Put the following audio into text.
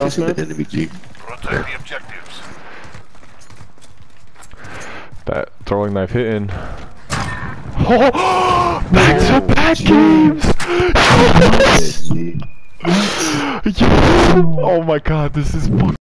This is the enemy team. Protect the objectives. That throwing knife hitting. Oh, back to back games. Yes! Yes! Oh my god, this is fucking.